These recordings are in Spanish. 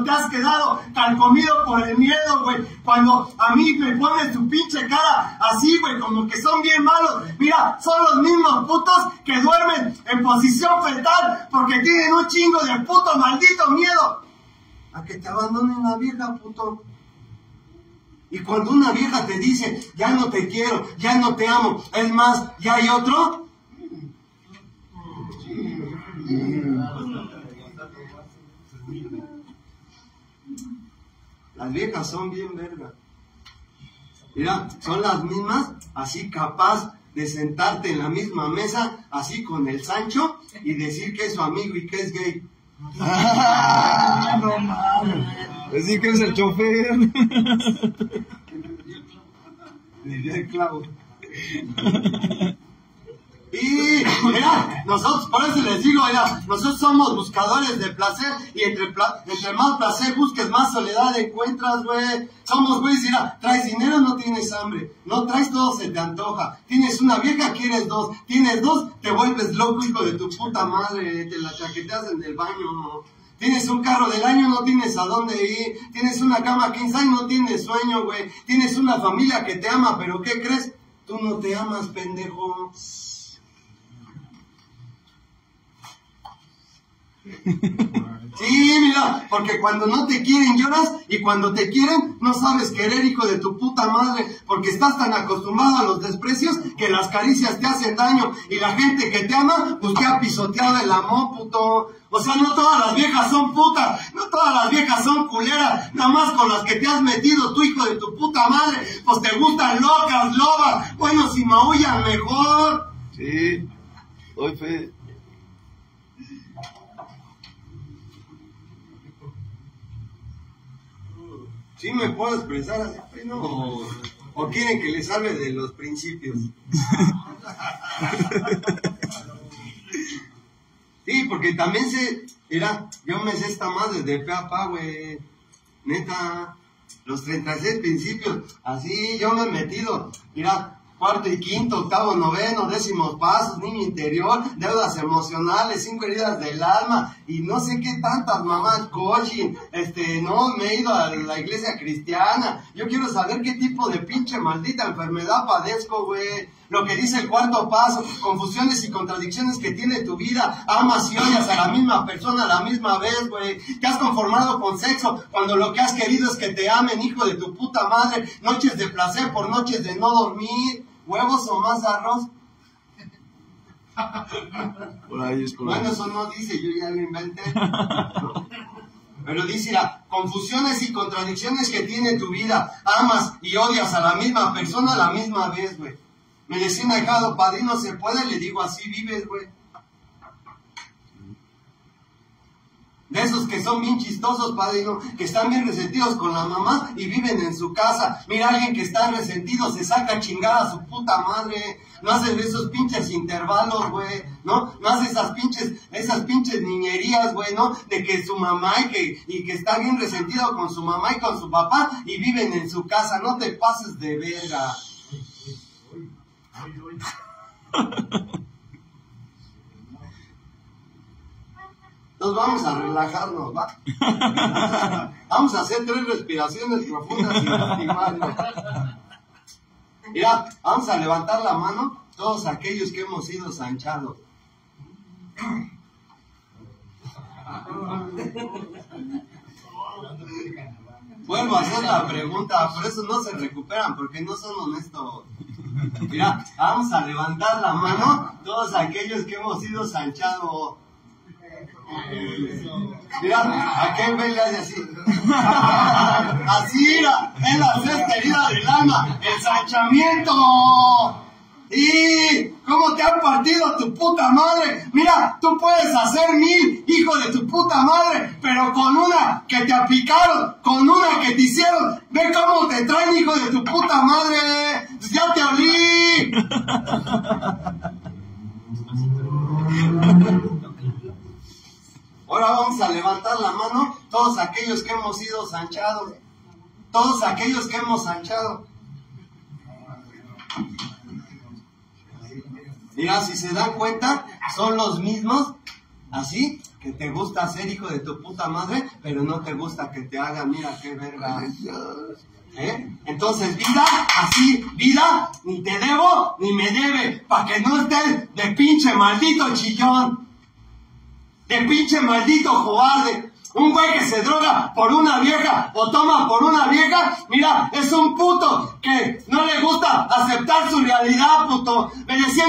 te has quedado tan comido por el miedo, güey. Cuando a mí me pones tu pinche cara así, güey, como que son bien malos. Mira, son los mismos putos que duermen en posición fetal porque tienen un chingo de puto maldito miedo. A que te abandonen la vieja, puto. Y cuando una vieja te dice, ya no te quiero, ya no te amo, es más, ya hay otro. Las viejas son bien verga. Mira, son las mismas, así capaz de sentarte en la misma mesa, así con el Sancho, y decir que es su amigo y que es gay. no mames. Decir que es el chofer. Diría el clavo. Y mira, nosotros, por eso les digo, mira, nosotros somos buscadores de placer y entre, entre más placer busques, más soledad encuentras, güey. Somos güeyes, mira, traes dinero, no tienes hambre. No traes todo, se te antoja. Tienes una vieja, quieres dos. Tienes dos, te vuelves loco, hijo de tu puta madre. Te la chaqueteas en el baño. Tienes un carro del año, no tienes a dónde ir. Tienes una cama 15 no tienes sueño, güey. Tienes una familia que te ama, pero ¿qué crees? Tú no te amas, pendejo. Sí, mira, porque cuando no te quieren lloras y cuando te quieren no sabes querer, hijo de tu puta madre, porque estás tan acostumbrado a los desprecios que las caricias te hacen daño y la gente que te ama, pues te ha pisoteado el amor, puto. O sea, no todas las viejas son putas, no todas las viejas son culeras, nada más con las que te has metido tu hijo de tu puta madre, pues te gustan locas, lobas, bueno, si maullan mejor. Sí. Sí me puedo expresar así, O, o quieren que les hable de los principios. sí, porque también se, mira, yo me sé esta madre de pe a pa, güey. Neta, los 36 principios, así yo me he metido. Mira, cuarto y quinto, octavo, noveno, décimos pasos, niño interior, deudas emocionales, cinco heridas del alma y no sé qué tantas mamás, coaching, este, no, me he ido a la iglesia cristiana, yo quiero saber qué tipo de pinche maldita enfermedad padezco, güey. Lo que dice el cuarto paso, confusiones y contradicciones que tiene tu vida, amas y odias a la misma persona a la misma vez, güey. Te has conformado con sexo cuando lo que has querido es que te amen, hijo de tu puta madre. Noches de placer por noches de no dormir huevos o más arroz. Por ahí es Bueno, eso no dice, yo ya lo inventé. Pero dice la confusiones y contradicciones que tiene tu vida. Amas y odias a la misma persona a la misma vez, güey. Me decía dejado padrino, ¿se puede? Le digo, así vives, güey. De esos que son bien chistosos, padrino, que están bien resentidos con la mamá y viven en su casa. Mira, alguien que está resentido se saca chingada a su puta madre. No hace esos pinches intervalos, güey, ¿no? No hace esas pinches, esas pinches niñerías, güey, ¿no? De que su mamá y que, y que está bien resentido con su mamá y con su papá y viven en su casa. No te pases de verga. Entonces vamos a relajarnos, ¿va? vamos a hacer tres respiraciones profundas y lastimarnos. Mira, vamos a levantar la mano todos aquellos que hemos sido sanchados. Vuelvo a hacer la pregunta, por eso no se recuperan, porque no son honestos. Mira, vamos a levantar la mano todos aquellos que hemos sido sanchados. Mira, aquel ve le hace así. Así era, es la sexta herida del alma, el sanchamiento. ¿Y cómo te han partido tu puta madre? Mira, tú puedes hacer mil, hijo de tu puta madre, pero con una que te aplicaron, con una que te hicieron, ve cómo te traen, hijo de tu puta madre. Ya te olí. vamos a levantar la mano todos aquellos que hemos sido sanchados. Todos aquellos que hemos sanchado. Mira, si se dan cuenta, son los mismos, así, que te gusta ser hijo de tu puta madre, pero no te gusta que te hagan, mira qué verga. ¿Eh? Entonces, vida, así, vida, ni te debo, ni me debe, para que no estés de pinche maldito chillón, de pinche maldito cobarde. Un güey que se droga por una vieja o toma por una vieja, mira, es un puto que no le gusta aceptar su realidad, puto. Me decía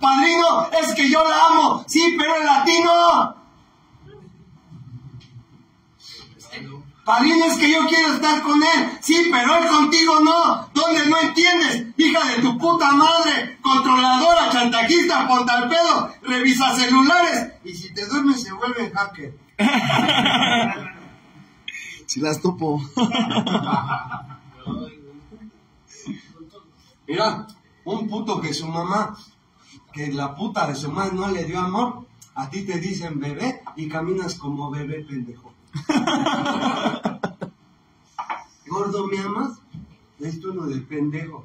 padrino, es que yo la amo, sí, pero el latino. Padrino, es que yo quiero estar con él. Sí, pero él contigo no. ¿Dónde no entiendes? Hija de tu puta madre. Controladora, chantajista, ponta al pedo. Revisa celulares. Y si te duermes se vuelve hacker. Si las topo. Mira, un puto que su mamá, que la puta de su madre no le dio amor, a ti te dicen bebé y caminas como bebé pendejo. Gordo, ¿me amas? Es uno de pendejo.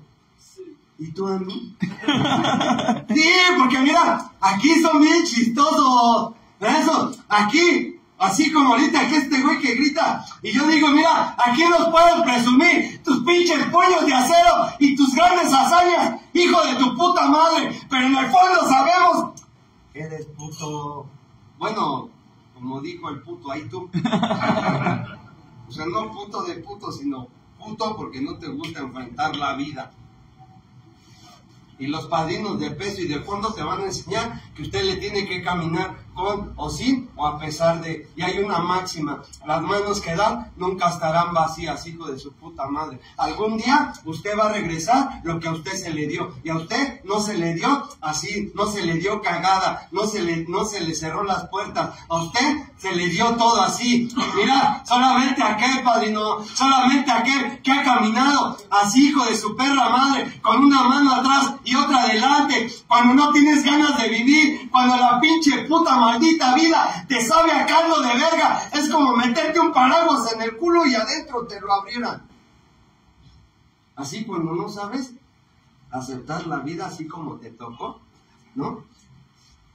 ¿Y tú a mí? sí, porque mira, aquí son bien chistosos. Eso, aquí, así como ahorita que este güey que grita. Y yo digo, mira, aquí nos pueden presumir tus pinches puños de acero y tus grandes hazañas, hijo de tu puta madre. Pero en el fondo sabemos que eres puto. Bueno, como dijo el puto, ahí tú. o sea, no puto de puto, sino puto porque no te gusta enfrentar la vida. Y los padrinos de peso y de fondo te van a enseñar que usted le tiene que caminar con o sin o a pesar de. Y hay una máxima, las manos que dan nunca estarán vacías, hijo de su puta madre. Algún día usted va a regresar lo que a usted se le dio. Y a usted no se le dio así, no se le dio cagada, no se le, no se le cerró las puertas. A usted se le dio todo así. Mira, solamente aquel padrino, solamente aquel que ha caminado así, hijo de su perra madre, con una mano atrás y otra adelante, cuando no tienes ganas de vivir, cuando la pinche puta maldita vida te sabe a caldo de verga, es como meterte un paraguas en el culo y adentro te lo abrieran. Así cuando no sabes aceptar la vida así como te tocó, ¿no?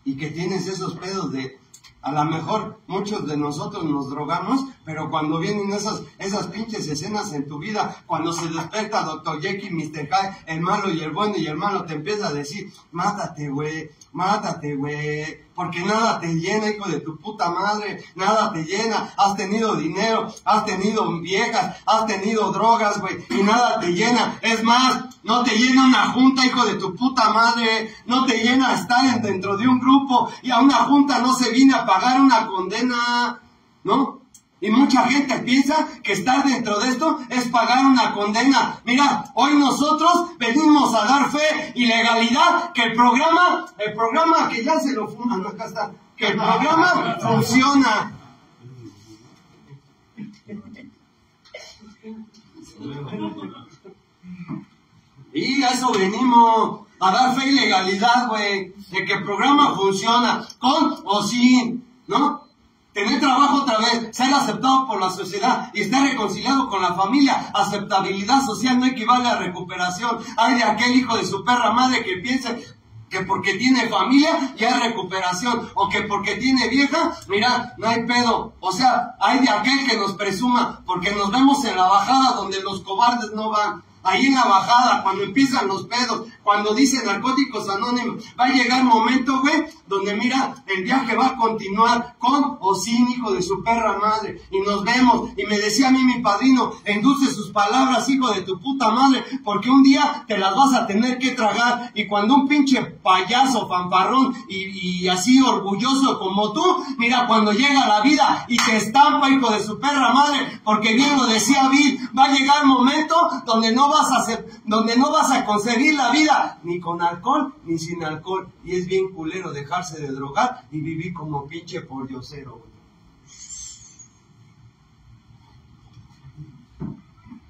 Y que tienes esos pedos de, a lo mejor muchos de nosotros nos drogamos, pero cuando vienen esas, esas pinches escenas en tu vida, cuando se despierta Dr. Jekyll, Mr. Hyde, el malo y el bueno y el malo te empieza a decir, mátate, güey, mátate, güey, porque nada te llena, hijo de tu puta madre, nada te llena, has tenido dinero, has tenido viejas, has tenido drogas, güey, y nada te llena, es más, no te llena una junta, hijo de tu puta madre, no te llena estar dentro de un grupo y a una junta no se viene a pagar una condena, ¿no? Y mucha gente piensa que estar dentro de esto es pagar una condena. Mira, hoy nosotros venimos a dar fe y legalidad que el programa, el programa que ya se lo fuman, acá está, que el programa funciona. Y a eso venimos, a dar fe y legalidad, güey, de que el programa funciona, con o sin, ¿no? Tener trabajo otra vez, ser aceptado por la sociedad y estar reconciliado con la familia. Aceptabilidad social no equivale a recuperación. Hay de aquel hijo de su perra madre que piense que porque tiene familia ya es recuperación, o que porque tiene vieja, mira, no hay pedo. O sea, hay de aquel que nos presuma, porque nos vemos en la bajada donde los cobardes no van. Ahí en la bajada, cuando empiezan los pedos, cuando dicen narcóticos anónimos, va a llegar momento, güey, donde mira, el viaje va a continuar con o sin hijo de su perra madre. Y nos vemos. Y me decía a mí mi padrino, endulce sus palabras, hijo de tu puta madre, porque un día te las vas a tener que tragar. Y cuando un pinche payaso, fanfarrón y, y así orgulloso como tú, mira, cuando llega la vida y te estampa, hijo de su perra madre, porque bien lo decía Bill, va a llegar un momento donde no vas a hacer, donde no vas a conseguir la vida ni con alcohol ni sin alcohol. Y es bien culero dejarse de drogar y vivir como pinche pordiosero. güey.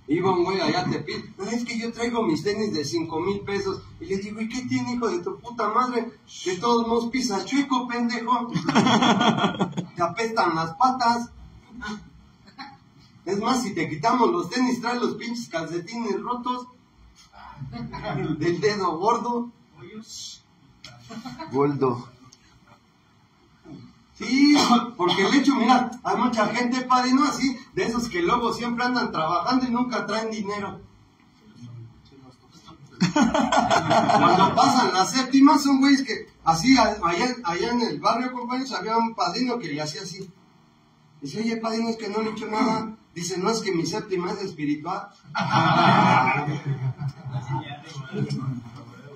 Iba un güey allá te pide, es que yo traigo mis tenis de cinco mil pesos. Y le digo, ¿y qué tiene, hijo de tu puta madre? De todos modos pisas chueco, pendejo. te apestan las patas. Es más, si te quitamos los tenis, trae los pinches calcetines rotos del dedo gordo. Goldo. Sí, porque el hecho, mira, hay mucha gente, padrino, así, de esos que luego siempre andan trabajando y nunca traen dinero. Cuando pasan las séptimas son güeyes que, así, allá, allá en el barrio, compañeros, había un padrino que le hacía así. Dice, oye, padrino, es que no le he hecho nada. Dice, no, es que mi séptima es espiritual.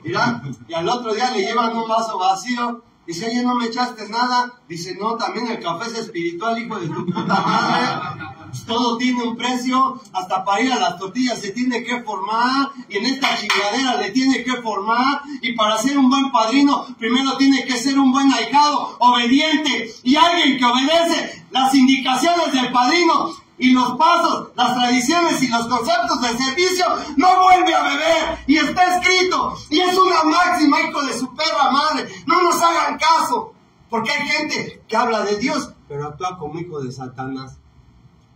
Mira, y al otro día le llevan un vaso vacío. Dice, oye, no me echaste nada. Dice, no, también el café es espiritual, hijo de tu puta madre. Todo tiene un precio, hasta para ir a las tortillas se tiene que formar, y en esta chingadera le tiene que formar, y para ser un buen padrino, primero tiene que ser un buen ahijado, obediente, y alguien que obedece las indicaciones del padrino, y los pasos, las tradiciones y los conceptos del servicio, no vuelve a beber. Y está escrito. Y es una máxima, hijo de su perra madre. No nos hagan caso. Porque hay gente que habla de Dios, pero actúa como hijo de Satanás.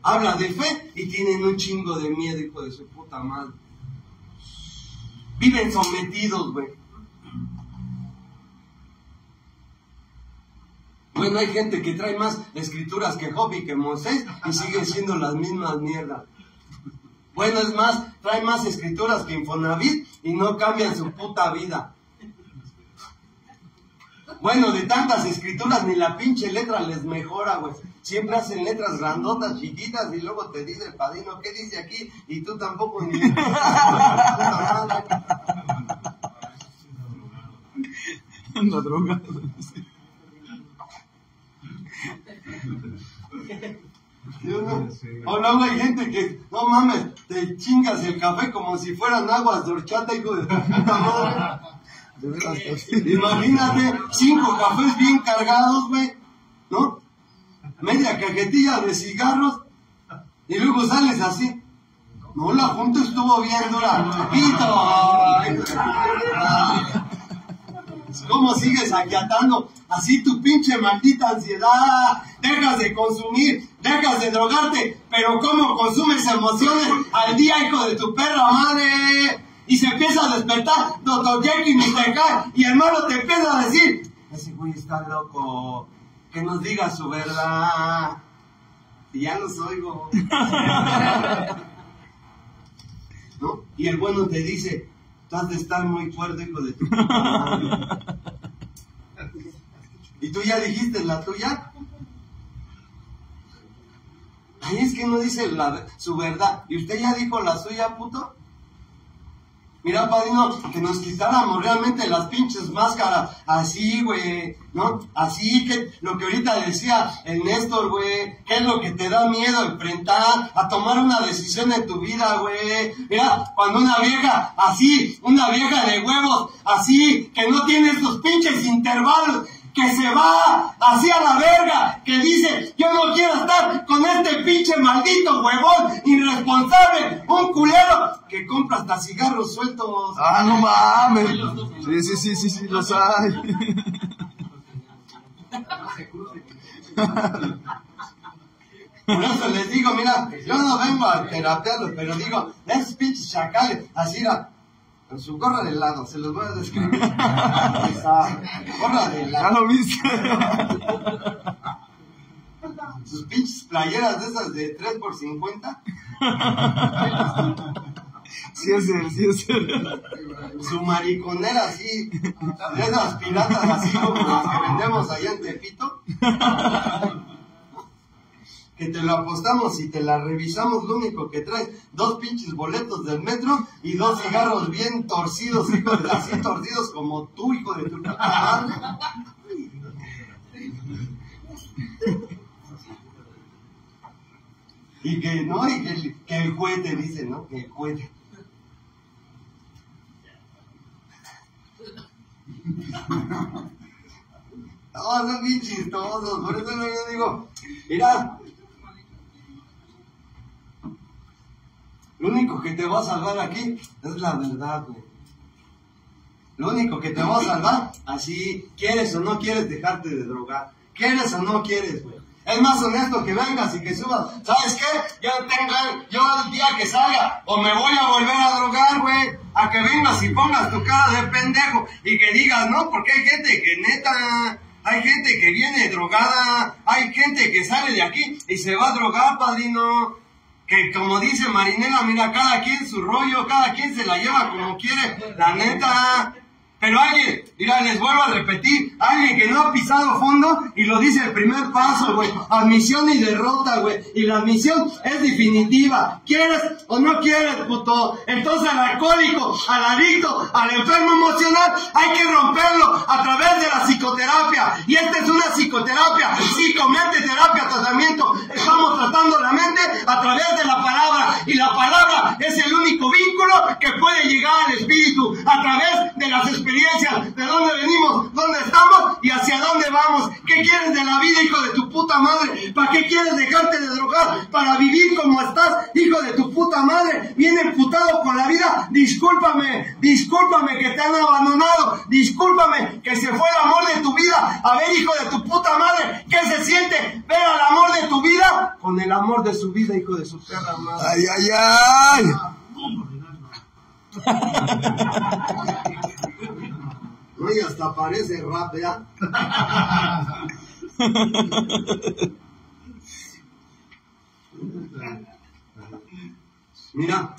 Habla de fe y tienen un chingo de miedo, hijo de su puta madre. Viven sometidos, güey. Bueno, hay gente que trae más escrituras que Job y que Moisés y siguen siendo las mismas mierdas. Bueno, es más, trae más escrituras que Infonavit y no cambian su puta vida. Bueno, de tantas escrituras ni la pinche letra les mejora, güey. Siempre hacen letras grandotas, chiquitas y luego te dice el padrino, ¿qué dice aquí? Y tú tampoco ni... La droga. O no hay gente que, no mames, te chingas el café como si fueran aguas de horchata, hijo de puta madre. Imagínate, cinco cafés bien cargados, güey, ¿no? Media cajetilla de cigarros y luego sales así. No, la junta estuvo bien dura. Pito. ¿Cómo sigues aquiatando así tu pinche maldita ansiedad? Dejas de consumir, dejas de drogarte, pero ¿cómo consumes emociones al día, hijo de tu perra madre? Y se empieza a despertar Dr. Jekyll y Mr. Hyde, y hermano te empieza a decir, ese güey está loco, que nos diga su verdad. Y ya los oigo. ¿No? Y el bueno te dice, has de estar muy fuerte, hijo de tu. ¿Y tú ya dijiste la tuya? Ay, es que no dice la, su verdad. ¿Y usted ya dijo la suya, puto? Mira, padrino, que nos quitáramos realmente las pinches máscaras, así, güey, ¿no? Así que lo que ahorita decía el Néstor, güey, ¿qué es lo que te da miedo enfrentar, a tomar una decisión en tu vida, güey? Mira, cuando una vieja, así, una vieja de huevos, así, que no tiene esos pinches intervalos, que se va hacia la verga, que dice, yo no quiero estar con este pinche maldito huevón irresponsable, un culero que compra hasta cigarros sueltos. Ah, no mames. Sí, sí, sí, sí, sí, los hay. Por eso les digo, mira, yo no vengo a terapiarlos, pero digo, esos pinches chacales, así era, con su gorra de helado, se los voy a describir. Gorra de Ya helado. lo viste. Sus pinches playeras de esas de 3 por 50. Sí es él, sí es él. Su mariconera así, de esas piratas así como las que vendemos allá en Tepito. Que te lo apostamos y te la revisamos, lo único que trae, dos pinches boletos del metro y dos cigarros bien torcidos, hijo así torcidos como tú, hijo de tu puta. Y que no, y que que el juez te dice, ¿no? Que el juez. No, son bien chistosos, por eso yo digo, mira, lo único que te va a salvar aquí es la verdad, güey. Lo único que te va a salvar, así, quieres o no quieres dejarte de drogar, quieres o no quieres, güey. Es más honesto que vengas y que subas. ¿Sabes qué? Yo tengo, yo el día que salga, o me voy a volver a drogar, güey, a que vengas y pongas tu cara de pendejo y que digas, no, porque hay gente que neta, Hay gente que viene drogada, hay gente que sale de aquí y se va a drogar, padrino. Que como dice Marinela, mira, cada quien su rollo, cada quien se la lleva como quiere, la neta. Pero alguien, mira, les vuelvo a repetir, alguien que no ha pisado fondo y lo dice el primer paso, güey. Admisión y derrota, güey. Y la admisión es definitiva. ¿Quieres o no quieres, puto? Entonces al alcohólico, al adicto, al enfermo emocional, hay que romperlo a través de la psicoterapia. Y esta es una psicoterapia, psicomente terapia, tratamiento. Estamos tratando la mente a través de la palabra. Y la palabra es el único vínculo que puede llegar al espíritu a través de las experiencias de dónde venimos, dónde estamos y hacia dónde vamos. ¿Qué quieres de la vida, hijo de tu puta madre? ¿Para qué quieres dejarte de drogar? Para vivir como estás, hijo de tu puta madre. Viene emputado con la vida. Discúlpame, discúlpame que te han abandonado. Discúlpame que se fue el amor de tu vida. A ver, hijo de tu puta madre, ¿qué se siente ver al amor de tu vida con el amor de su vida, hijo de su perra madre? Ay, ay, ay. Oye, hasta parece rap, ¿ya? Mira,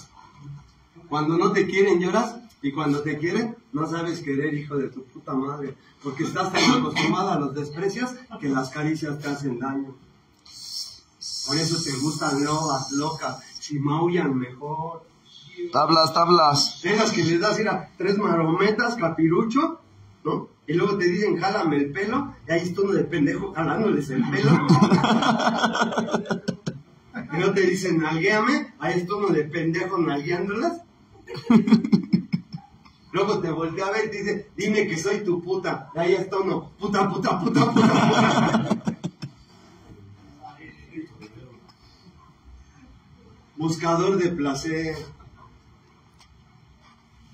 cuando no te quieren lloras y cuando te quieren no sabes querer, hijo de tu puta madre, porque estás tan acostumbrada a los desprecios que las caricias te hacen daño. Por eso te gustan lobas, locas, si maullan mejor. Tablas, tablas. Esas que les das, mira, tres marometas, capirucho, ¿no? Y luego te dicen, jálame el pelo, y ahí está uno de pendejo jalándoles el pelo. y luego te dicen, nalguéame, ahí está uno de pendejo nalgueándolas. Luego te voltea a ver y te dice, dime que soy tu puta. Y ahí está uno, puta, puta, puta, puta, puta. Buscador de placer.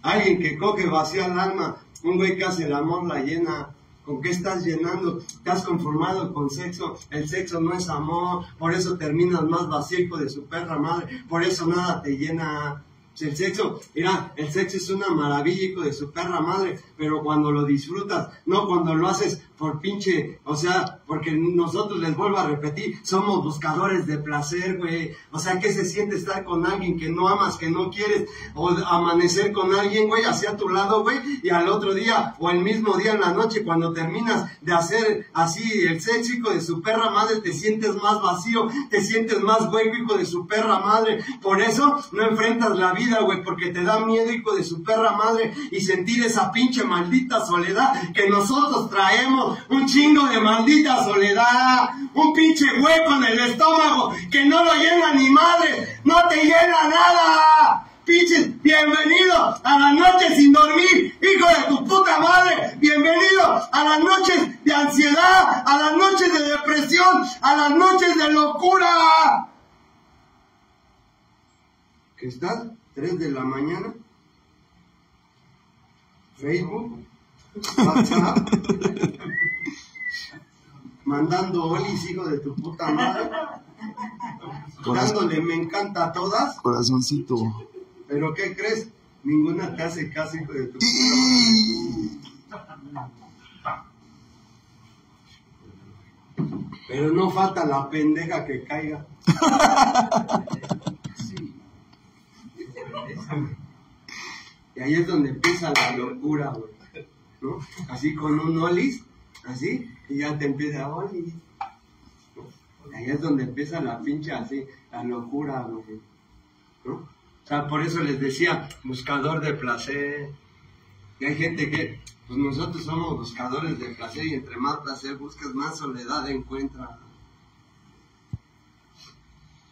Alguien que coge vacía el alma. Un güey que hace el amor la llena. ¿Con qué estás llenando? ¿Te has conformado con sexo? El sexo no es amor. Por eso terminas más vacío, de su perra madre. Por eso nada te llena. El sexo, mira, el sexo es una maravilla, hijo de su perra madre, pero cuando lo disfrutas, no cuando lo haces por pinche, o sea, porque nosotros les vuelvo a repetir, somos buscadores de placer, güey. O sea, ¿qué se siente estar con alguien que no amas, que no quieres? O amanecer con alguien, güey, hacia tu lado, güey, y al otro día, o el mismo día en la noche, cuando terminas de hacer así el sexo, de su perra madre, te sientes más vacío, te sientes más hueco, hijo de su perra madre. Por eso no enfrentas la vida, güey, porque te da miedo, hijo de su perra madre, y sentir esa pinche maldita soledad que nosotros traemos un chingo de maldita soledad, un pinche hueco en el estómago que no lo llena ni madre, no te llena nada. Pinches, bienvenido a las noches sin dormir, hijo de tu puta madre. Bienvenido a las noches de ansiedad, a las noches de depresión, a las noches de locura. ¿Qué estás? ¿Tres de la mañana? Facebook, WhatsApp, mandando olis, hijo de tu puta madre, dándole me encanta a todas, Corazoncito. pero ¿qué crees? Ninguna te hace caso, hijo de tu puta madre. Pero no falta la pendeja que caiga. Y ahí es donde empieza la locura, güey. ¿No? Así con un olis, así, y ya te empieza olis. ¿no? Y ahí es donde empieza la pinche así, la locura. ¿No? O sea, por eso les decía, buscador de placer. Y hay gente que, pues nosotros somos buscadores de placer y entre más placer buscas, más soledad encuentras.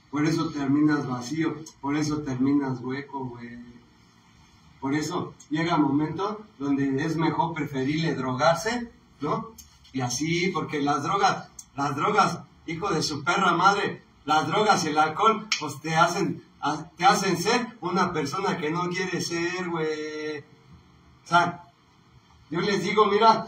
Por eso terminas vacío, por eso terminas hueco, güey. Por eso llega un momento donde es mejor preferirle drogarse, ¿no? Y así, porque las drogas, las drogas, hijo de su perra madre, las drogas y el alcohol, pues te hacen, ha- te hacen ser una persona que no quiere ser, güey. O sea, yo les digo, mira,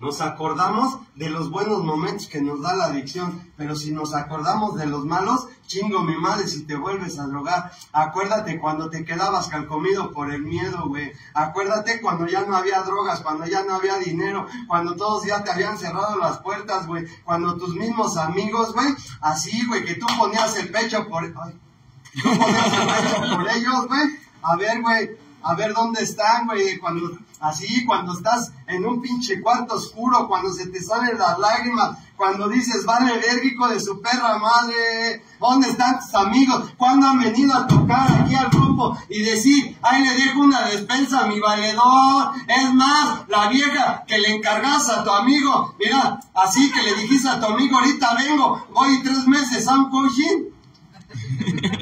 Nos acordamos de los buenos momentos que nos da la adicción, pero si nos acordamos de los malos, chingo mi madre si te vuelves a drogar. Acuérdate cuando te quedabas calcomido por el miedo, güey. Acuérdate cuando ya no había drogas, cuando ya no había dinero, cuando todos ya te habían cerrado las puertas, güey. Cuando tus mismos amigos, güey, así, güey, que tú ponías el pecho por... Tú ponías el pecho por ellos, güey. A ver, güey, a ver dónde están, güey, cuando, así, cuando estás en un pinche cuarto oscuro, cuando se te salen las lágrimas, cuando dices, vale, vergico de su perra madre, ¿dónde están tus amigos? ¿Cuándo han venido a tocar aquí al grupo y decir, ahí le dejo una despensa a mi valedor? Es más, la vieja que le encargas a tu amigo, mira, así que le dijiste a tu amigo, ahorita vengo, voy tres meses a un coaching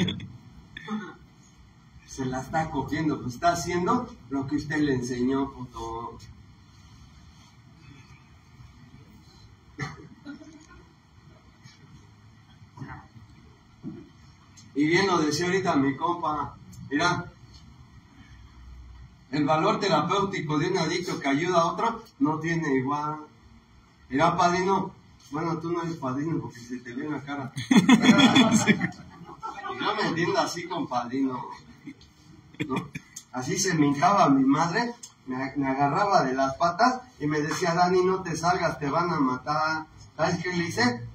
se la está cogiendo, pues está haciendo lo que usted le enseñó, puto. Y bien lo decía ahorita mi compa, mira, el valor terapéutico de un adicto que ayuda a otro no tiene igual. Mira, padrino, bueno, tú no eres padrino porque se te ve en la cara. no me entiendo así con padrino. Así se me hincaba mi madre, me, agarraba de las patas y me decía, Dani, no te salgas, te van a matar. ¿Sabes qué le hice?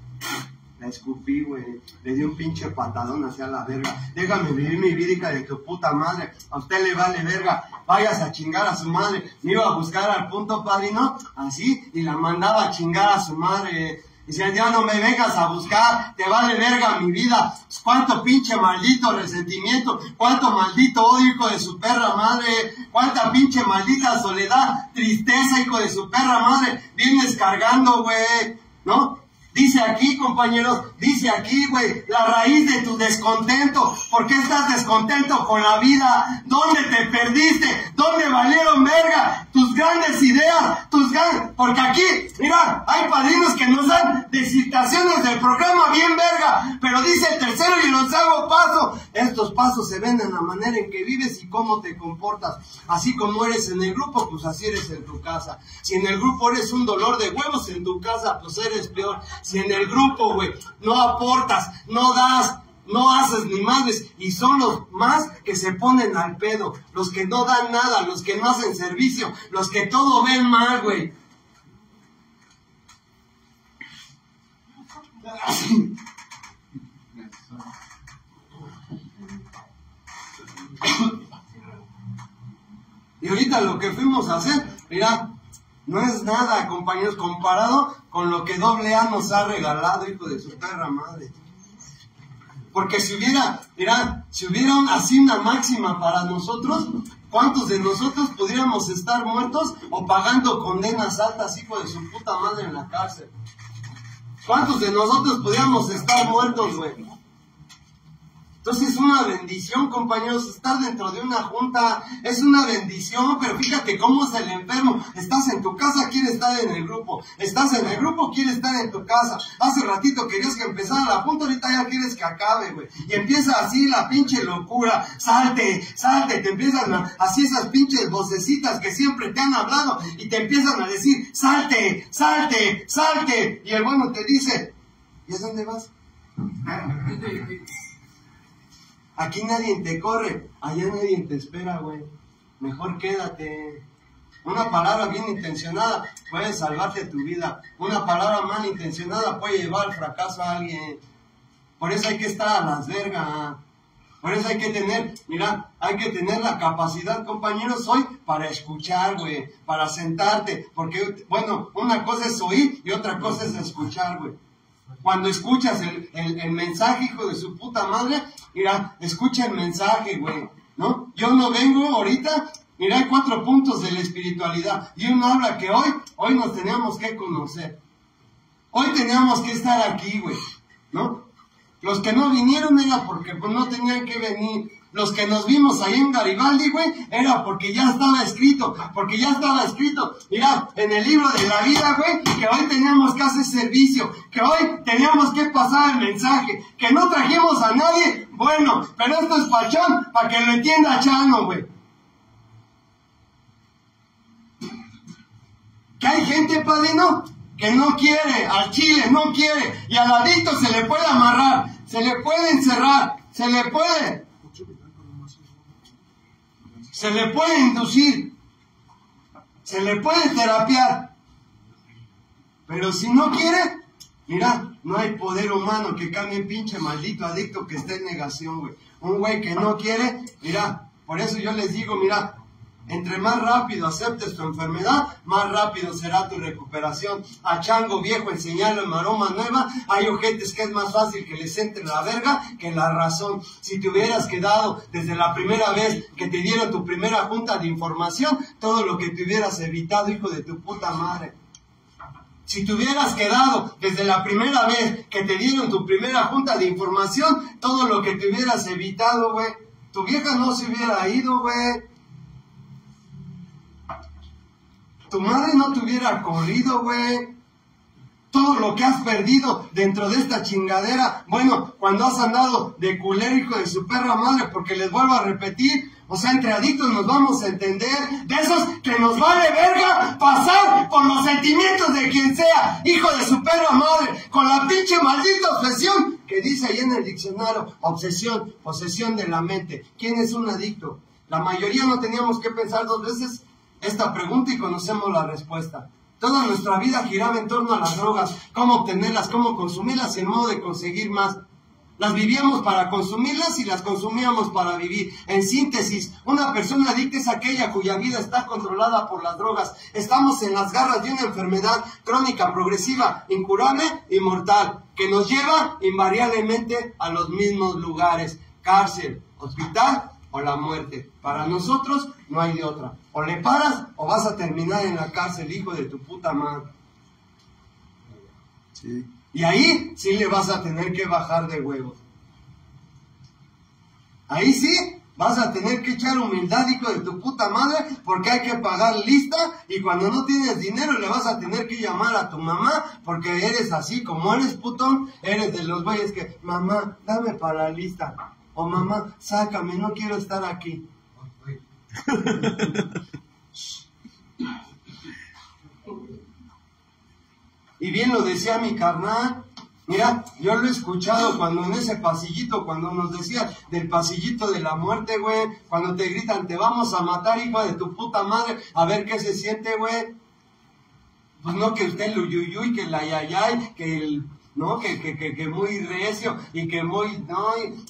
La escupí, güey. Le di un pinche patadón hacia la verga. Déjame vivir mi vida de tu puta madre. A usted le vale verga. Vayas a chingar a su madre. Me iba a buscar al punto padrino, así, y la mandaba a chingar a su madre. Dice, ya no me vengas a buscar, te vale verga mi vida. Cuánto pinche maldito resentimiento, cuánto maldito odio, hijo de su perra madre. Cuánta pinche maldita soledad, tristeza, hijo de su perra madre. Vienes cargando, güey, ¿no? Dice aquí, compañeros, dice aquí, güey, la raíz de tu descontento. ¿Por qué estás descontento con la vida? ¿Dónde te perdiste? ¿Dónde valieron verga tus grandes ideas? Tus grandes... Porque aquí, mira, hay padrinos que nos dan citaciones del programa bien verga. Pero dice el tercero y los hago paso. Estos pasos se ven en la manera en que vives y cómo te comportas. Así como eres en el grupo, pues así eres en tu casa. Si en el grupo eres un dolor de huevos, en tu casa, pues eres peor. Si en el grupo, güey, no aportas, no das, no haces ni madres y son los más que se ponen al pedo, los que no dan nada, los que no hacen servicio, los que todo ven mal, güey. Y ahorita lo que fuimos a hacer, mira, no es nada, compañeros, comparado con lo que doble A nos ha regalado, hijo de su perra madre. Porque si hubiera, mira, si hubiera así una máxima para nosotros, ¿cuántos de nosotros podríamos estar muertos o pagando condenas altas, hijo de su puta madre, en la cárcel? ¿Cuántos de nosotros podríamos estar muertos, güey? Entonces es una bendición, compañeros, estar dentro de una junta es una bendición, pero fíjate cómo es el enfermo. Estás en tu casa, quiere estar en el grupo. Estás en el grupo, quiere estar en tu casa. Hace ratito querías que empezara la junta, ahorita ya quieres que acabe, güey. Y empieza así la pinche locura. Salte, salte, te empiezan a, así esas pinches vocecitas que siempre te han hablado y te empiezan a decir, salte, salte, salte. Y el bueno te dice, ¿y a dónde vas? Aquí nadie te corre, allá nadie te espera, güey. Mejor quédate. Una palabra bien intencionada puede salvarte tu vida. Una palabra mal intencionada puede llevar al fracaso a alguien. Por eso hay que estar a las vergas. Por eso hay que tener, mira, hay que tener la capacidad, compañeros, hoy para escuchar, güey, para sentarte. Porque, bueno, una cosa es oír y otra cosa es escuchar, güey. Cuando escuchas el, el, mensaje, hijo de su puta madre, mira, escucha el mensaje, güey, ¿no? Yo no vengo ahorita, mira, hay cuatro puntos de la espiritualidad. Y uno habla que hoy, hoy nos teníamos que conocer. Hoy teníamos que estar aquí, güey, ¿no? Los que no vinieron era porque pues, no tenían que venir. Los que nos vimos ahí en Garibaldi, güey, era porque ya estaba escrito, porque ya estaba escrito. Mira, en el libro de la vida, güey, que hoy teníamos que hacer servicio, que hoy teníamos que pasar el mensaje, que no trajimos a nadie. Bueno, pero esto es pachón, para que lo entienda Chano, güey. Que hay gente, padrino, que no quiere, al chile no quiere, y al adicto se le puede amarrar, se le puede encerrar, se le puede, se le puede inducir, se le puede terapiar. Pero si no quiere, mira, no hay poder humano que cambie pinche maldito adicto que esté en negación, güey. Un güey que no quiere, mira, por eso yo les digo, mira, entre más rápido aceptes tu enfermedad, más rápido será tu recuperación. A chango viejo enseñarle maroma nueva, hay ojetes que es más fácil que les entre la verga que la razón. Si te hubieras quedado desde la primera vez que te dieron tu primera junta de información, todo lo que te hubieras evitado, hijo de tu puta madre. Si te hubieras quedado desde la primera vez que te dieron tu primera junta de información, todo lo que te hubieras evitado, güey. Tu vieja no se hubiera ido, güey. Tu madre no te hubiera corrido, güey. Todo lo que has perdido dentro de esta chingadera. Bueno, cuando has andado de culero, hijo de su perra madre, porque les vuelvo a repetir, o sea, entre adictos nos vamos a entender. De esos que nos vale verga pasar por los sentimientos de quien sea, hijo de su perra madre, con la pinche maldita obsesión que dice ahí en el diccionario, obsesión, posesión de la mente. ¿Quién es un adicto? La mayoría no teníamos que pensar dos veces esta pregunta y conocemos la respuesta. Toda nuestra vida giraba en torno a las drogas, cómo obtenerlas, cómo consumirlas en modo de conseguir más. Las vivíamos para consumirlas y las consumíamos para vivir. En síntesis, una persona adicta es aquella cuya vida está controlada por las drogas. Estamos en las garras de una enfermedad crónica, progresiva, incurable y mortal, que nos lleva invariablemente a los mismos lugares. Cárcel, hospital o la muerte. Para nosotros no hay de otra. O le paras o vas a terminar en la cárcel, hijo de tu puta madre. Y ahí sí le vas a tener que bajar de huevos. Ahí sí vas a tener que echar humildad, hijo de tu puta madre, porque hay que pagar lista y cuando no tienes dinero le vas a tener que llamar a tu mamá porque eres así, como eres putón, eres de los güeyes que, mamá, dame para la lista. O mamá, sácame, no quiero estar aquí. Y bien lo decía mi carnal. Mira, yo lo he escuchado cuando en ese pasillito, cuando nos decía del pasillito de la muerte, güey, cuando te gritan, te vamos a matar, hijo de tu puta madre, a ver qué se siente, güey. Pues no que usted el uyuyuy, que la yayay, que el ¿no? Que, que, que, que, muy recio y que muy, no,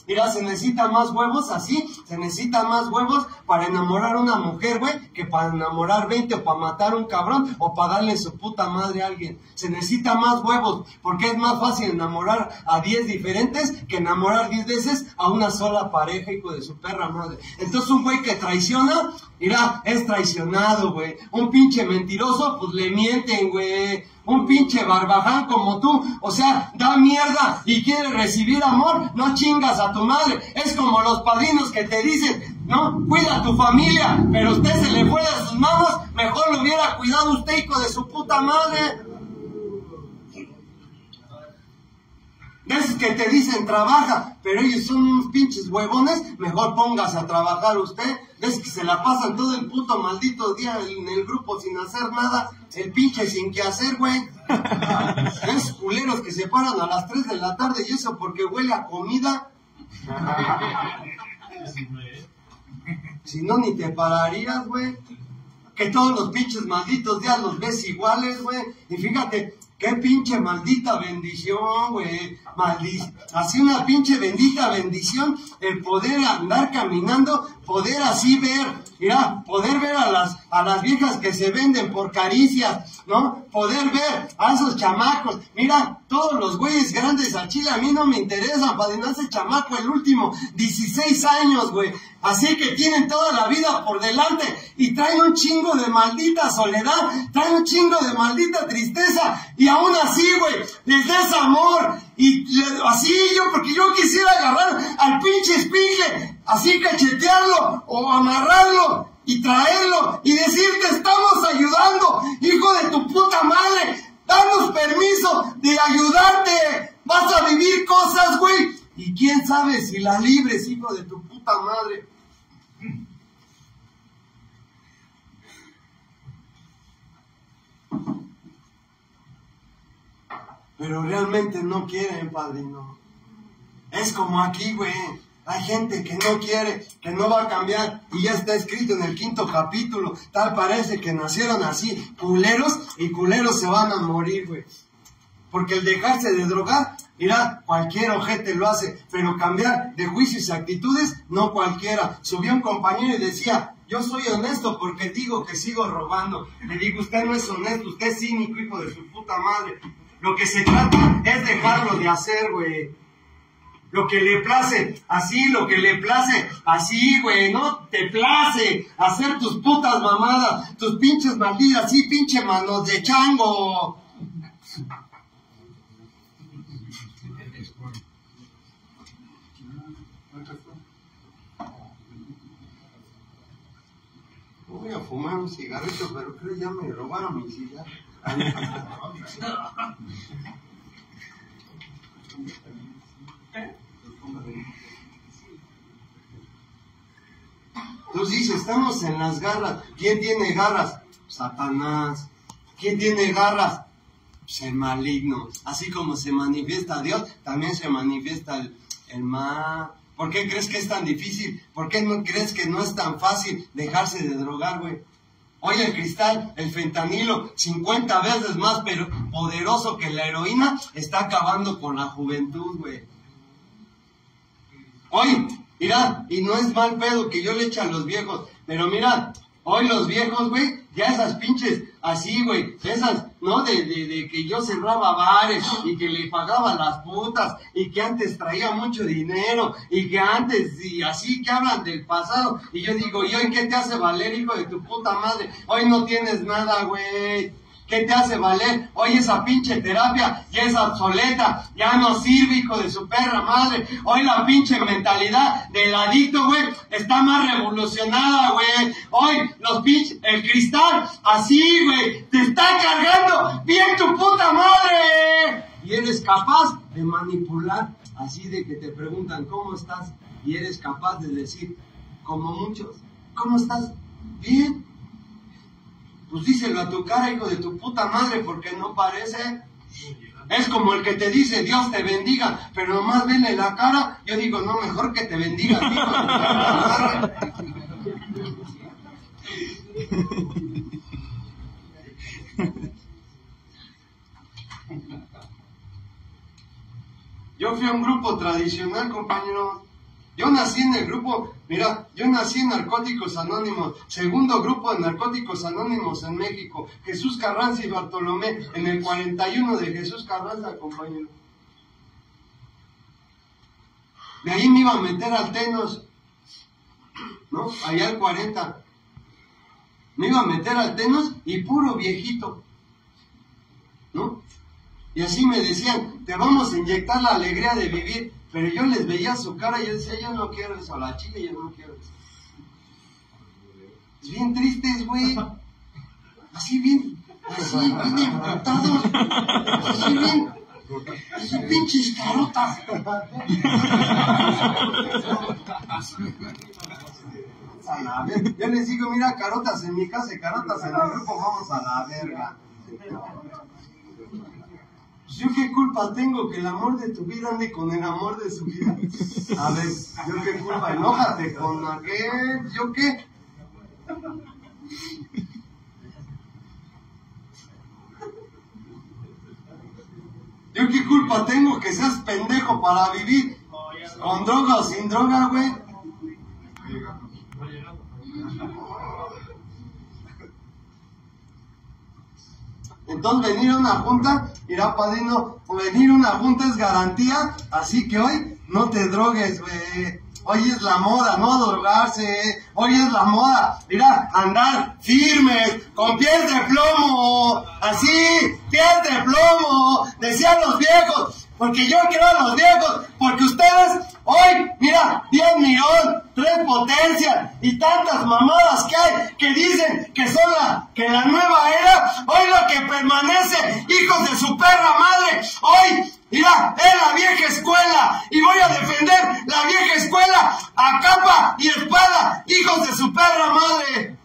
mira, se necesita más huevos así, se necesita más huevos para enamorar a una mujer, güey, que para enamorar 20 o para matar a un cabrón o para darle su puta madre a alguien. Se necesita más huevos, porque es más fácil enamorar a 10 diferentes que enamorar 10 veces a una sola pareja, hijo de su perra madre. Entonces un güey que traiciona, mira, es traicionado, güey. Un pinche mentiroso, pues le mienten, güey un pinche barbaján como tú, o sea, da mierda y quiere recibir amor, no chingas a tu madre. Es como los padrinos que te dicen, no, cuida a tu familia, pero usted se le fue de sus manos, mejor lo hubiera cuidado usted, hijo de su puta madre. Es que te dicen trabaja, pero ellos son unos pinches huevones, mejor póngase a trabajar usted. Es que se la pasan todo el puto maldito día en el grupo sin hacer nada, el pinche sin que hacer, güey. Es culeros que se paran a las 3 de la tarde y eso porque huele a comida. Si no, ni te pararías, güey. Que todos los pinches malditos días los ves iguales, güey. Y fíjate, Qué pinche maldita bendición, güey. Así una pinche bendita bendición el poder andar caminando, poder así ver, mira, poder ver a las, a las viejas que se venden por caricias, ¿no? Poder ver a esos chamacos. Mira, todos los güeyes grandes a Chile a mí no me interesan, para ese chamaco el último, 16 años, güey. Así que tienen toda la vida por delante y traen un chingo de maldita soledad, traen un chingo de maldita tristeza y aún así, güey, les des amor y así yo, porque yo quisiera agarrar al pinche espinje, así cachetearlo o amarrarlo y traerlo y decirte estamos ayudando, hijo de tu puta madre, danos permiso de ayudarte, vas a vivir cosas, güey. Y quién sabe si las libres, hijo de tu puta madre. Pero realmente no quieren, padrino. Es como aquí, güey. Hay gente que no quiere, que no va a cambiar, y ya está escrito en el quinto capítulo. Tal parece que nacieron así, culeros, y culeros se van a morir, güey. Porque el dejarse de drogar, mira, cualquier ojete lo hace, pero cambiar de juicios y actitudes, no cualquiera. Subió un compañero y decía, yo soy honesto porque digo que sigo robando. Le digo, usted no es honesto, usted es cínico, hijo de su puta madre. Lo que se trata es dejarlo de hacer, güey. Lo que le place, así, lo que le place, así, güey, no te place hacer tus putas mamadas, tus pinches malditas, así, pinche manos de chango. Voy a fumar un cigarrito, pero creo que ya me robaron mi cigarro. Entonces dice, estamos en las garras. ¿Quién tiene garras? Satanás. ¿Quién tiene garras? Pues el maligno. Así como se manifiesta Dios, también se manifiesta el, mal. ¿Por qué crees que es tan difícil? ¿Por qué no crees que no es tan fácil dejarse de drogar, güey? Hoy el cristal, el fentanilo, 50 veces más pero poderoso que la heroína, está acabando con la juventud, güey. Hoy, mira, y no es mal pedo que yo le eche a los viejos, pero mira, hoy los viejos, güey, ya esas pinches, así, güey, esas, ¿no? De, de, de, que yo cerraba bares y que le pagaba las putas y que antes traía mucho dinero y que antes, y así que hablan del pasado. Y yo digo, ¿y hoy qué te hace valer, hijo de tu puta madre? Hoy no tienes nada, güey. ¿Qué te hace valer? Hoy esa pinche terapia ya es obsoleta, ya no sirve, hijo de su perra madre. Hoy la pinche mentalidad del adicto, güey, está más revolucionada, güey. Hoy los pinches, el cristal, así, güey, te está cargando bien tu puta madre. Y eres capaz de manipular, así de que te preguntan, ¿cómo estás? Y eres capaz de decir, como muchos, ¿cómo estás? Bien, pues díselo a tu cara, hijo de tu puta madre, porque no parece. Es como el que te dice, Dios te bendiga, pero nomás vele la cara. Yo digo, no, mejor que te bendiga. Yo fui a un grupo tradicional, compañero. Yo nací en el grupo, mira, yo nací en Narcóticos Anónimos, segundo grupo de Narcóticos Anónimos en México, Jesús Carranza y Bartolomé, en el 41 de Jesús Carranza, compañero. De ahí me iba a meter al Tenos, ¿no? Allá al 40. Me iba a meter al Tenos y puro viejito, ¿no? Y así me decían, te vamos a inyectar la alegría de vivir. Pero yo les veía su cara y yo decía, yo no quiero eso, a la chica yo no quiero eso. Es bien tristes, güey. Así bien, así bien emputados. Así bien, así pinches carotas. A la verga. Yo les digo, mira, carotas en mi casa y carotas en el grupo, vamos a la verga. ¿Yo qué culpa tengo que el amor de tu vida ande con el amor de su vida? A ver, ¿yo qué culpa? Enójate con aquel, ¿yo qué? ¿Yo qué culpa tengo que seas pendejo para vivir? ¿Con droga o sin droga, güey? Entonces venir a una junta, irá padrino, venir a una junta es garantía, así que hoy no te drogues, güey. Hoy es la moda, no drogarse. Hoy es la moda, mira, andar firmes, con pies de plomo, así, pies de plomo, decían los viejos, porque yo quiero a los viejos, porque ustedes hoy, mira, 10 millones, tres potencias y tantas mamadas que hay que dicen que son la, que la nueva era, hoy lo que permanece, hijos de su perra madre, hoy, mira, es la vieja escuela y voy a defender la vieja escuela a capa y espada, hijos de su perra madre.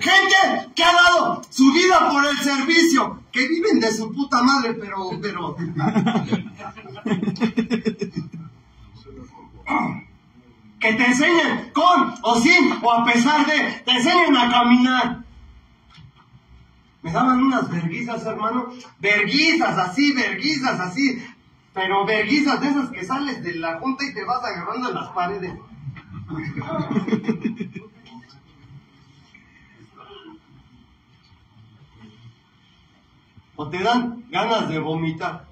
Gente que ha dado su vida por el servicio, que viven de su puta madre, pero, pero. que te enseñen con o sin o a pesar de, te enseñen a caminar. Me daban unas verguizas, hermano, verguizas así, verguizas así, pero verguizas de esas que sales de la junta y te vas agarrando en las paredes. O te dan ganas de vomitar,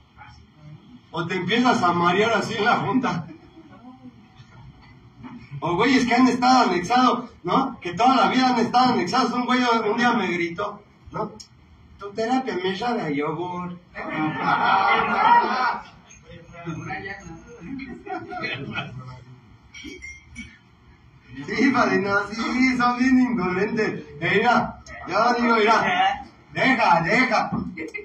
o te empiezas a marear así en la junta. O güeyes que han estado anexados, ¿no? Que toda la vida han estado anexados. Un güey un día me gritó, ¿no? Tu terapia me sabe a yogur. Sí, padrino, sí, son bien indolentes. Mira, yo digo, mira, deja, deja,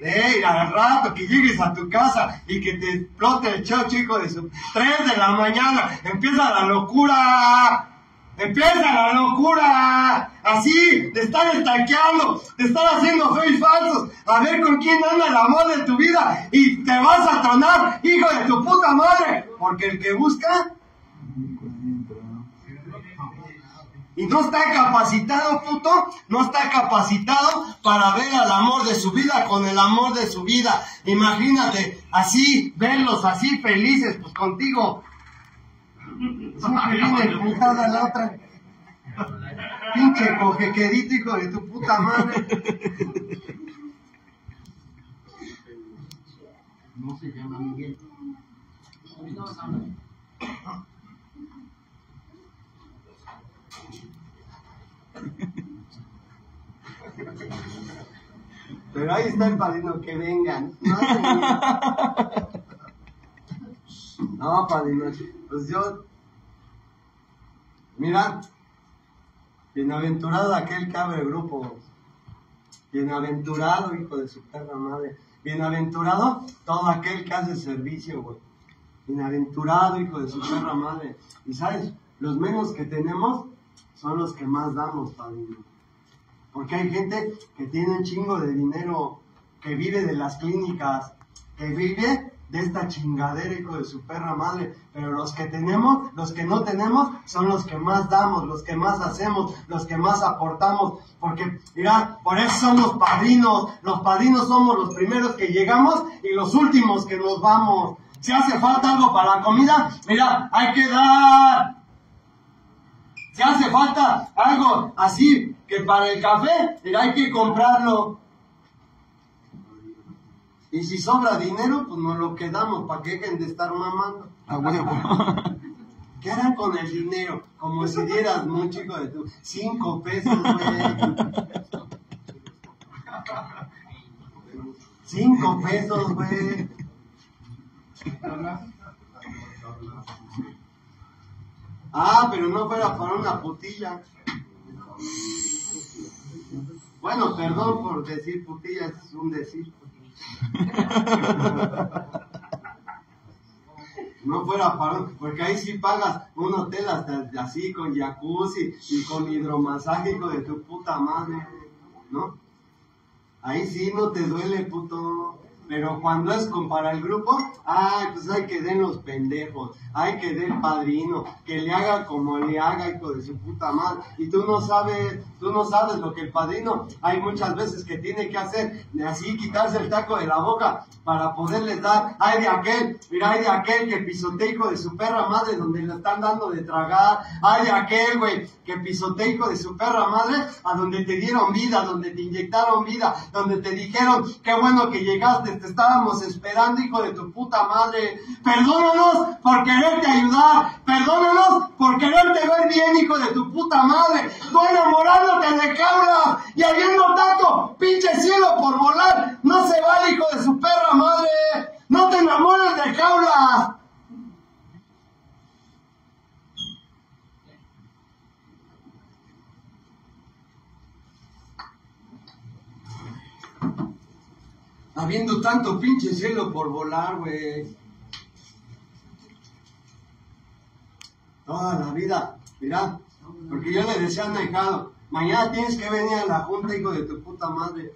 deja, al rato que llegues a tu casa y que te explote el show, chico, de su. 3 de la mañana, empieza la locura. Empieza la locura, así, de estar estanqueando, de estar haciendo fe falsos, a ver con quién anda el amor de tu vida y te vas a tronar, hijo de tu puta madre, porque el que busca y no está capacitado, puto, no está capacitado para ver al amor de su vida con el amor de su vida. Imagínate, así, verlos así felices, pues contigo. putada la otra. Pinche cojequerito, hijo de tu puta madre. No se llama Miguel. Pero ahí está el padrino, que vengan. No, padrino, pues yo, mira, bienaventurado aquel que abre grupo. Bienaventurado, hijo de su perra madre. Bienaventurado todo aquel que hace servicio, güey. Bienaventurado, hijo de su perra madre. Y sabes, los menos que tenemos son los que más damos, padrino. Porque hay gente que tiene un chingo de dinero, que vive de las clínicas, que vive de esta chingadera, hijo de su perra madre. Pero los que tenemos, los que no tenemos, son los que más damos, los que más hacemos, los que más aportamos. Porque, mira, por eso son los padrinos. Los padrinos somos los primeros que llegamos y los últimos que nos vamos. Si hace falta algo para la comida, mira, hay que dar. Si hace falta algo así que para el café, hay que comprarlo. Y si sobra dinero, pues nos lo quedamos para que dejen de estar mamando. A huevo. ¿Qué harán con el dinero? Como si dieras mucho, chico de tu. Cinco pesos, güey. Cinco pesos, güey. Ah, pero no fuera para una putilla. Bueno, perdón por decir putilla, es un decir. No fuera para, porque ahí sí pagas un hotel hasta así con jacuzzi y con hidromaságico de tu puta madre, ¿no? Ahí sí no te duele, puto. Pero cuando es con para el grupo, ay, pues hay que den los pendejos, hay que den padrino, que le haga como le haga, hijo de su puta madre. Y tú no sabes, tú no sabes lo que el padrino hay muchas veces que tiene que hacer, así quitarse el taco de la boca para poderles dar, ay de aquel, mira, ay de aquel que pisotea hijo de su perra madre donde le están dando de tragar, ay de aquel, güey, que pisotea hijo de su perra madre a donde te dieron vida, donde te inyectaron vida, donde te dijeron, qué bueno que llegaste, te estábamos esperando, hijo de tu puta madre. Perdónanos por quererte ayudar. Perdónanos por quererte ver bien, hijo de tu puta madre. Tú enamorándote de cabra y habiendo tanto pinche cielo por volar. No se vale, hijo de su perra madre. No te enamores de cabra. Habiendo tanto pinche cielo por volar, güey. Toda la vida, mira, porque yo le decía al mercado, mañana tienes que venir a la junta, hijo de tu puta madre.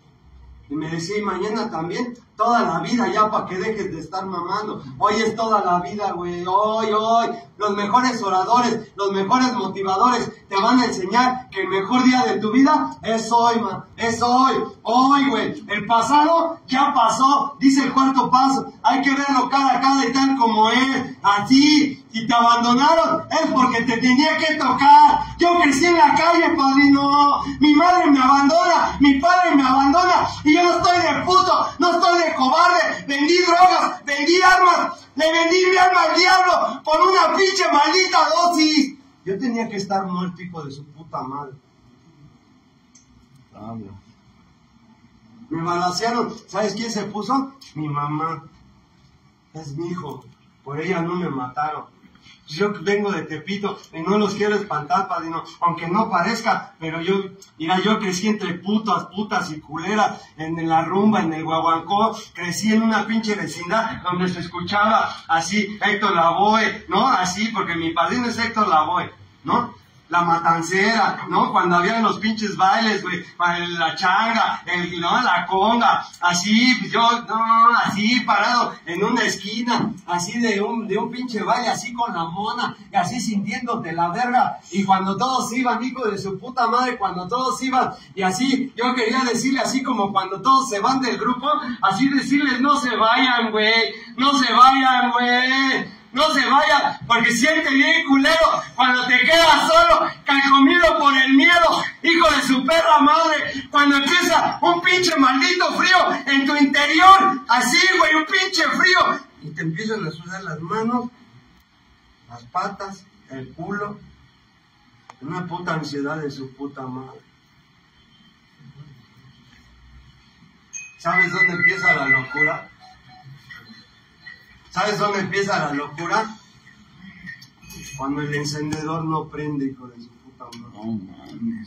Y me decía, y mañana también, toda la vida ya para que dejes de estar mamando. Hoy es toda la vida, güey. Hoy, hoy. Los mejores oradores, los mejores motivadores te van a enseñar que el mejor día de tu vida es hoy, man. Es hoy. Hoy, güey. El pasado ya pasó. Dice el cuarto paso. Hay que verlo cara a cara y tal como es. Así. Si te abandonaron es porque te tenía que tocar. Yo crecí en la calle, padrino. Mi madre me abandona. Mi padre me abandona. Y yo no estoy de puto. No estoy de cobarde. Vendí drogas. Vendí armas. Le vendí mi alma al diablo por una pinche maldita dosis. Yo tenía que estar muerto, hijo de su puta madre. Me balancearon. ¿Sabes quién se puso? Mi mamá. Es mi hijo. Por ella no me mataron. Yo vengo de Tepito y no los quiero espantar, padrino, aunque no parezca, pero yo, mira, yo crecí entre putas, putas y culeras, en la rumba, en el guaguancó, crecí en una pinche vecindad donde se escuchaba así Héctor Lavoe, ¿no? Así, porque mi padrino es Héctor Lavoe, ¿no? La matancera, ¿no? Cuando había los pinches bailes, güey, la changa, el, ¿no? la conga, así, yo, no, así parado en una esquina, así de un, de un pinche baile, así con la mona, y así sintiéndote la verga, y cuando todos iban, hijo de su puta madre, cuando todos iban, y así, yo quería decirle así como cuando todos se van del grupo, así decirles, no se vayan, güey, no se vayan, güey, no se vaya, porque siente bien culero. Cuando te quedas solo, calcomido por el miedo, hijo de su perra madre, cuando empieza un pinche maldito frío en tu interior, así, güey, un pinche frío, y te empiezan a sudar las manos, las patas, el culo, una puta ansiedad de su puta madre. ¿Sabes dónde empieza la locura? ¿Sabes dónde empieza la locura? Cuando el encendedor no prende, hijo de su puta madre.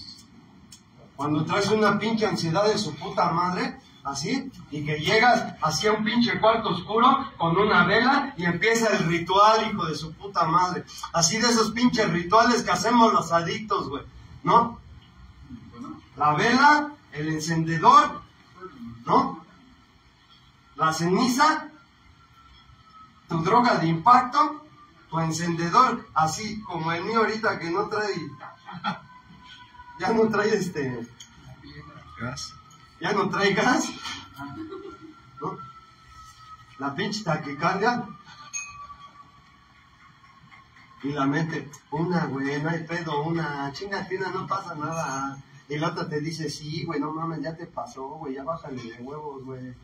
Cuando traes una pinche ansiedad de su puta madre, así, y que llegas hacia un pinche cuarto oscuro con una vela y empieza el ritual, hijo de su puta madre. Así de esos pinches rituales que hacemos los adictos, güey, ¿no? La vela, el encendedor, ¿no? La ceniza tu droga de impacto, tu encendedor, así como el mío ahorita que no trae, ya no trae este gas, ya no trae gas, ¿no? La pinche taquicardia y la mente, una, güey, no hay pedo, una, chingatina, no pasa nada. Y la otra te dice, sí, güey, no mames, ya te pasó, güey, ya bájale de huevos, güey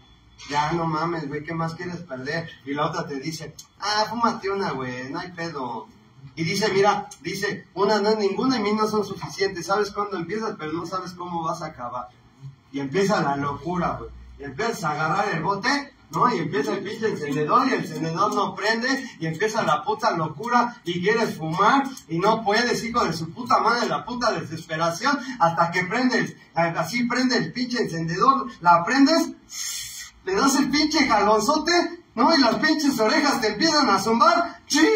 ya no mames, güey, ¿qué más quieres perder? Y la otra te dice, ah, fúmate una, güey, no hay pedo. Y dice, mira, dice, una no es ninguna y mí no son suficientes. Sabes cuándo empiezas, pero no sabes cómo vas a acabar. Y empieza la locura, güey. Y empiezas a agarrar el bote, ¿no? Y empieza el pinche encendedor y el encendedor no prende y empieza la puta locura y quieres fumar y no puedes, hijo de su puta madre, la puta desesperación, hasta que prendes, así prende el pinche encendedor, la prendes le das el pinche jalonzote, ¿no? Y las pinches orejas te empiezan a zumbar. ¡Sí!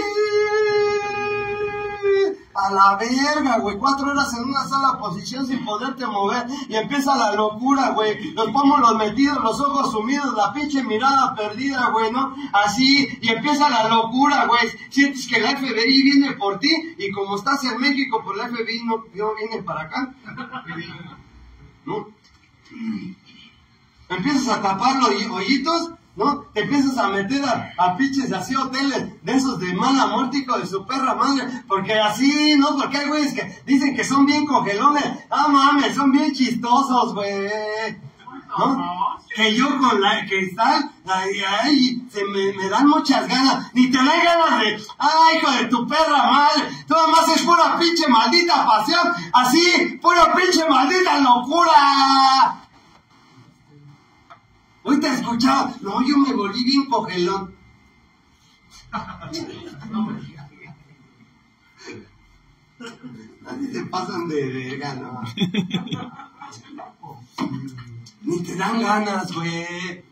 A la verga, güey. Cuatro horas en una sola posición sin poderte mover. Y empieza la locura, güey. Los pómulos metidos, los ojos sumidos, la pinche mirada perdida, güey, ¿no? Así. Y empieza la locura, güey. Sientes que la FBI viene por ti. Y como estás en México, pues la FBI no, no viene para acá. ¿No? Empiezas a tapar los hoyitos, ¿no? Te empiezas a meter a, pinches así hoteles de esos de mala mórtico de su perra madre, porque así, ¿no? Porque hay güeyes que dicen que son bien cogelones, ah mames, son bien chistosos, güey. ¿No? Que yo con la que están, ahí, se me, dan muchas ganas, ni te dan ganas de, ay, hijo de tu perra madre, todo más es pura pinche maldita pasión, así, pura pinche maldita locura. Hoy te he escuchado. No, yo me volví bien cogelón. Así se pasan de verga, ¿no? Ni te dan ganas, güey.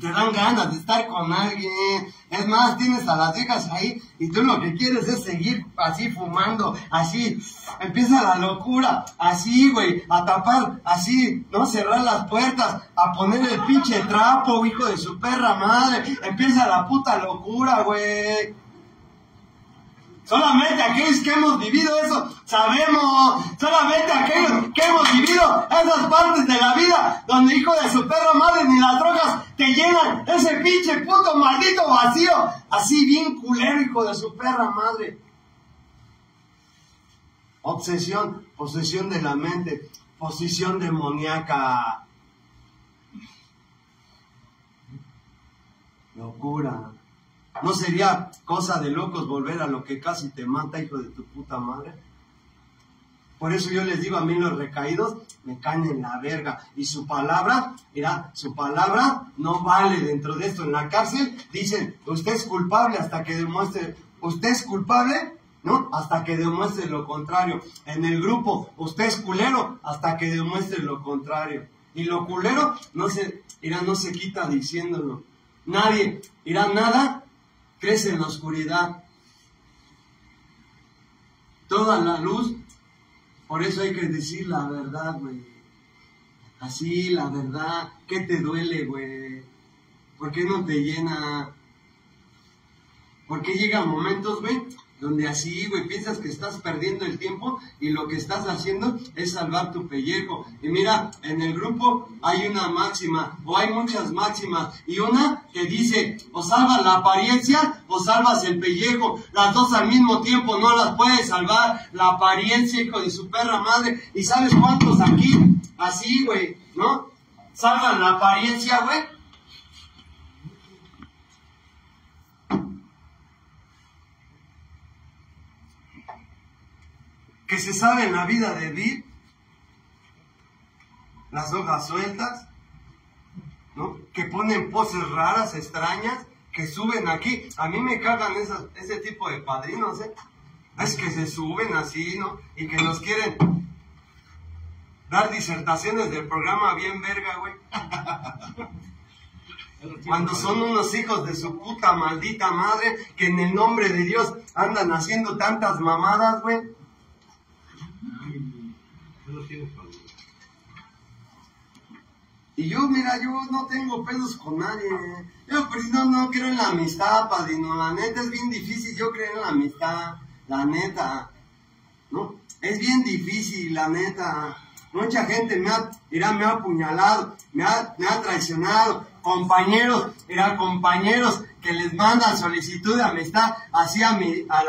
Te dan ganas de estar con alguien. Es más, tienes a las viejas ahí y tú lo que quieres es seguir así fumando, así. Empieza la locura, así, güey, a tapar, así, no cerrar las puertas, a poner el pinche trapo, hijo de su perra madre. Empieza la puta locura, güey. Solamente aquellos que hemos vivido eso sabemos. Solamente aquellos que hemos vivido esas partes de la vida donde hijo de su perro madre ni las drogas te llenan ese pinche puto maldito vacío. Así bien culero, hijo de su perra madre. Obsesión, posesión de la mente, posición demoníaca. Locura. ¿No sería cosa de locos volver a lo que casi te mata, hijo de tu puta madre? Por eso yo les digo a mí los recaídos, me caen en la verga. Y su palabra, mira, su palabra no vale dentro de esto. En la cárcel dicen, usted es culpable hasta que demuestre, usted es culpable, ¿no? Hasta que demuestre lo contrario. En el grupo, usted es culero hasta que demuestre lo contrario. Y lo culero no se, mira, no se quita diciéndolo. Nadie, irá nada crece en la oscuridad. Toda la luz, por eso hay que decir la verdad, güey. Así, la verdad, ¿qué te duele, güey? ¿Por qué no te llena? ¿Por qué llegan momentos, güey, donde así, güey, piensas que estás perdiendo el tiempo y lo que estás haciendo es salvar tu pellejo. Y mira, en el grupo hay una máxima, o hay muchas máximas, y una que dice, o salvas la apariencia o salvas el pellejo. Las dos al mismo tiempo no las puedes salvar, la apariencia, hijo de su perra madre. ¿Y sabes cuántos aquí? Así, güey, ¿no? Salvan la apariencia, güey que se sabe en la vida de Vid, las hojas sueltas, ¿no? que ponen poses raras, extrañas, que suben aquí. A mí me cagan ese tipo de padrinos, ¿eh? Es que se suben así, ¿no? Y que nos quieren dar disertaciones del programa bien verga, güey. Cuando son unos hijos de su puta maldita madre que en el nombre de Dios andan haciendo tantas mamadas, güey. Y yo, mira, yo no tengo pedos con nadie. Yo, pues no, no creo en la amistad, padrino. La neta es bien difícil yo creer en la amistad. La neta. ¿No? Es bien difícil, la neta. Mucha gente me ha, me ha apuñalado, me ha, me ha traicionado. Compañeros, mira, compañeros que les mandan solicitud de amistad así a, mi, a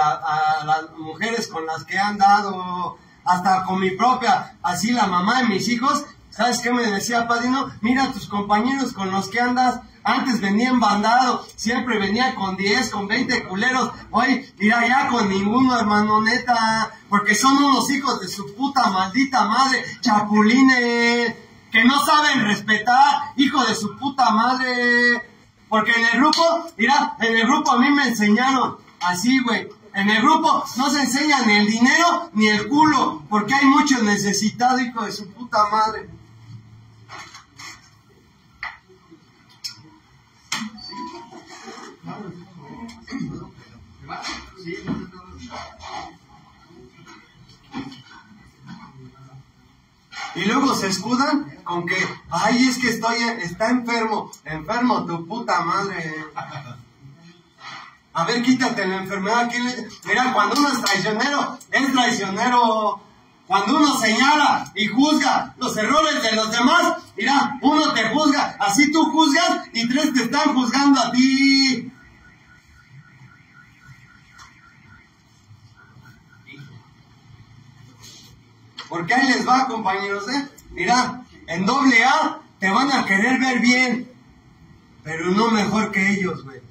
las mujeres con las que han dado hasta con mi propia, así la mamá de mis hijos, ¿sabes qué me decía Padino? Mira tus compañeros con los que andas, antes venían bandado, siempre venía con 10, con 20 culeros, hoy mira ya con ninguno, hermano, neta, porque son unos hijos de su puta maldita madre, chapulines, que no saben respetar, hijo de su puta madre, porque en el grupo, mira, en el grupo a mí me enseñaron, así, güey, en el grupo no se enseña ni el dinero ni el culo, porque hay muchos necesitados, hijo de su puta madre. Y luego se escudan con que, ay, es que estoy, está enfermo, enfermo tu puta madre. A ver, quítate la enfermedad. Mira, cuando uno es traicionero, es traicionero. Cuando uno señala y juzga los errores de los demás, mira, uno te juzga, así tú juzgas y tres te están juzgando a ti. Porque ahí les va, compañeros, ¿eh? Mira, en doble A te van a querer ver bien, pero no mejor que ellos, güey.